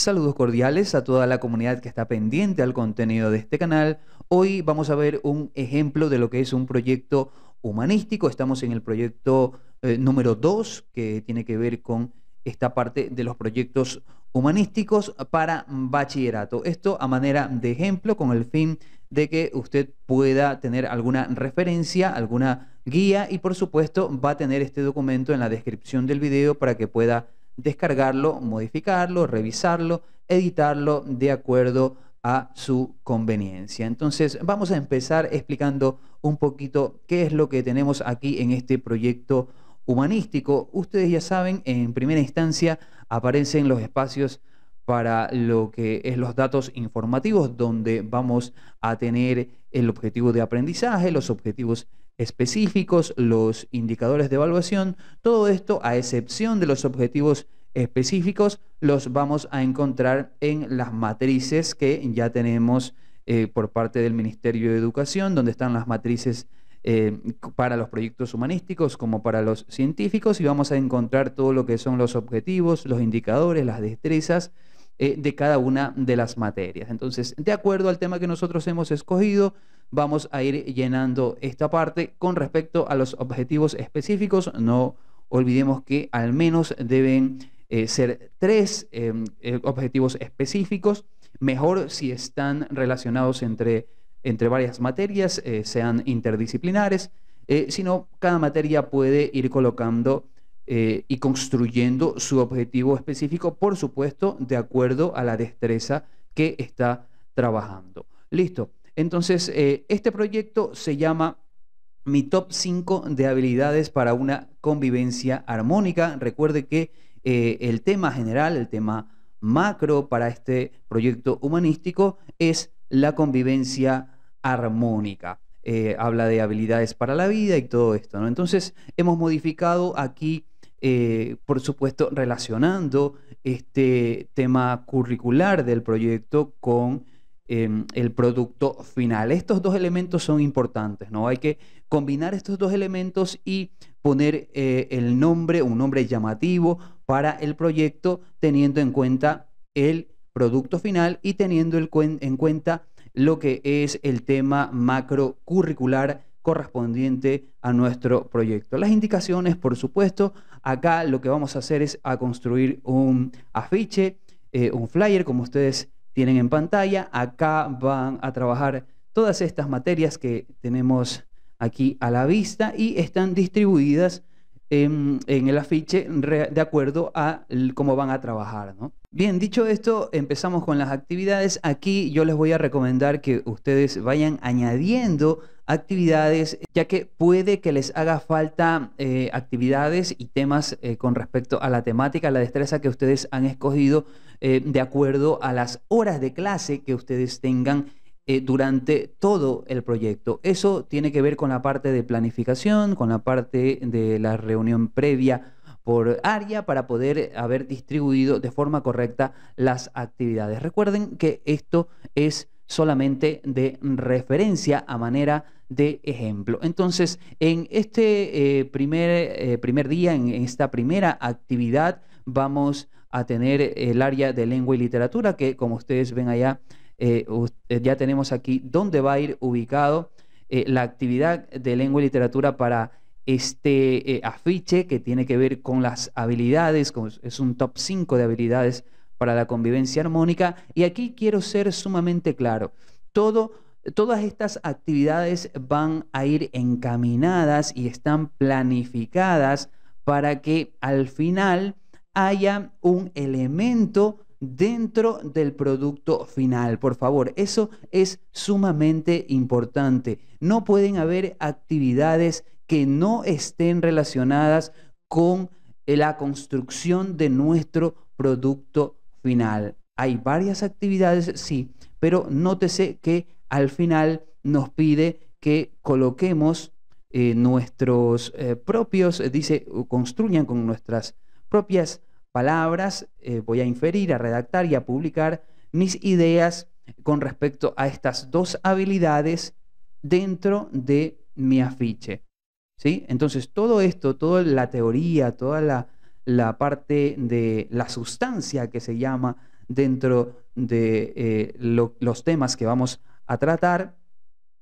Saludos cordiales a toda la comunidad que está pendiente al contenido de este canal. Hoy vamos a ver un ejemplo de lo que es un proyecto humanístico. Estamos en el proyecto eh, número 2 que tiene que ver con esta parte de los proyectos humanísticos para bachillerato. Esto a manera de ejemplo con el fin de que usted pueda tener alguna referencia, alguna guía y por supuesto va a tener este documento en la descripción del video para que pueda descargarlo, modificarlo, revisarlo, editarlo de acuerdo a su conveniencia. Entonces vamos a empezar explicando un poquito qué es lo que tenemos aquí en este proyecto humanístico. Ustedes ya saben, en primera instancia aparecen los espacios para lo que es los datos informativos, donde vamos a tener el objetivo de aprendizaje, los objetivos específicos, los indicadores de evaluación, todo esto a excepción de los objetivos específicos, los vamos a encontrar en las matrices que ya tenemos eh, por parte del Ministerio de Educación, donde están las matrices eh, para los proyectos humanísticos como para los científicos y vamos a encontrar todo lo que son los objetivos, los indicadores, las destrezas eh, de cada una de las materias. Entonces, de acuerdo al tema que nosotros hemos escogido, vamos a ir llenando esta parte con respecto a los objetivos específicos. No olvidemos que al menos deben eh, ser tres em, eh, objetivos específicos, mejor si están relacionados entre, entre varias materias, eh, sean interdisciplinares, sino cada materia puede ir colocando y construyendo su objetivo específico, por supuesto, de acuerdo a la destreza que está trabajando. Listo. Entonces, eh, este proyecto se llama Mi Top 5 de habilidades para una convivencia armónica. Recuerde que eh, el tema general, el tema macro para este proyecto humanístico es la convivencia armónica. Eh, habla de habilidades para la vida y todo esto. ¿no? Entonces, hemos modificado aquí, por supuesto, relacionando este tema curricular del proyecto con Em, el producto final. Estos dos elementos son importantes, ¿no? Hay que combinar estos dos elementos y poner eh, el nombre, un nombre llamativo para el proyecto, teniendo en cuenta el producto final y teniendo en cuenta lo que es el tema macro curricular correspondiente a nuestro proyecto. Las indicaciones, por supuesto, acá lo que vamos a hacer es a construir un afiche, eh, un flyer, como ustedes tienen en pantalla. Acá van a trabajar todas estas materias que tenemos aquí a la vista y están distribuidas en, el afiche de acuerdo a cómo van a trabajar. Bien, dicho esto, empezamos con las actividades. Aquí yo les voy a recomendar que ustedes vayan añadiendo actividades, ya que puede que les haga falta eh, actividades y temas eh, con respecto a la temática, la destreza que ustedes han escogido eh, de acuerdo a las horas de clase que ustedes tengan durante todo el proyecto. Eso tiene que ver con la parte de planificación, con la parte de la reunión previa por área para poder haber distribuido de forma correcta las actividades. Recuerden que esto es solamente de referencia a manera de ejemplo. Entonces, en este eh, primer, primer día, en esta primera actividad, vamos a tener el área de lengua y literatura, que como ustedes ven allá, eh, eh, ya tenemos aquí dónde va a ir ubicado eh, la actividad de lengua y literatura para este afiche que tiene que ver con las habilidades, es un top 5 de habilidades para la convivencia armónica. Y aquí quiero ser sumamente claro, todo, todas estas actividades van a ir encaminadas y están planificadas para que al final haya un elemento dentro del producto final. Por favor, eso es sumamente importante. No pueden haber actividades que no estén relacionadas con la construcción de nuestro producto final. Hay varias actividades, sí, pero nótese que al final nos pide que coloquemos eh, nuestros eh, propios, dice, construyan con nuestras propias palabras, eh, voy a inferir, a redactar y a publicar mis ideas con respecto a estas dos habilidades dentro de mi afiche. ¿Sí? Entonces, todo esto, toda la teoría, toda la, la parte de la sustancia que se llama dentro de eh, los temas que vamos a tratar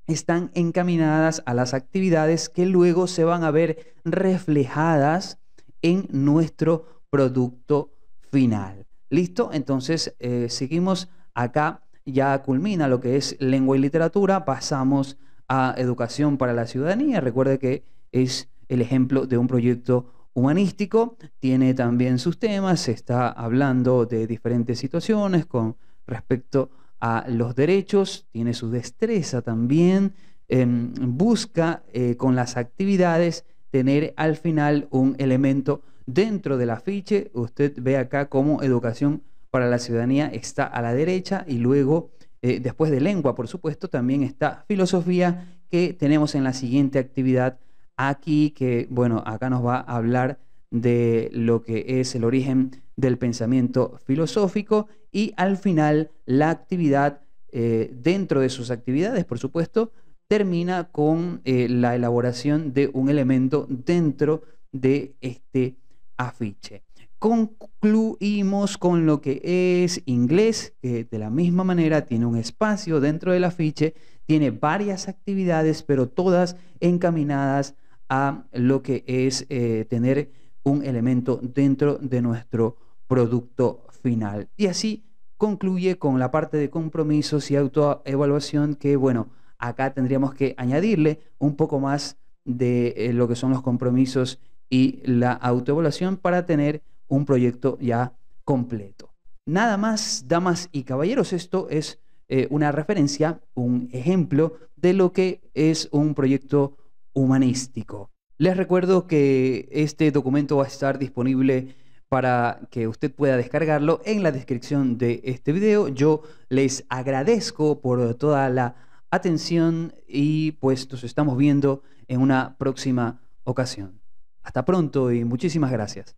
están encaminadas a las actividades que luego se van a ver reflejadas en nuestro producto final. ¿Listo? Entonces, eh, seguimos acá, ya culmina lo que es lengua y literatura, pasamos a educación para la ciudadanía. Recuerde que es el ejemplo de un proyecto humanístico, tiene también sus temas, se está hablando de diferentes situaciones con respecto a los derechos, tiene su destreza también, em, busca eh, con las actividades tener al final un elemento dentro del afiche. Usted ve acá cómo educación para la ciudadanía está a la derecha y luego, eh, después de lengua, por supuesto, también está filosofía que tenemos en la siguiente actividad aquí, que bueno, acá nos va a hablar de lo que es el origen del pensamiento filosófico y al final la actividad, eh, dentro de sus actividades, por supuesto, termina con eh, la elaboración de un elemento dentro de este afiche. Concluimos con lo que es inglés, que de la misma manera tiene un espacio dentro del afiche, tiene varias actividades, pero todas encaminadas a lo que es eh, tener un elemento dentro de nuestro producto final. Y así concluye con la parte de compromisos y autoevaluación que, bueno, acá tendríamos que añadirle un poco más de eh, lo que son los compromisos y la autoevaluación para tener un proyecto ya completo. Nada más, damas y caballeros, esto es eh, una referencia, un ejemplo de lo que es un proyecto humanístico. Les recuerdo que este documento va a estar disponible para que usted pueda descargarlo en la descripción de este video. Yo les agradezco por toda la atención y pues nos estamos viendo en una próxima ocasión. Hasta pronto y muchísimas gracias.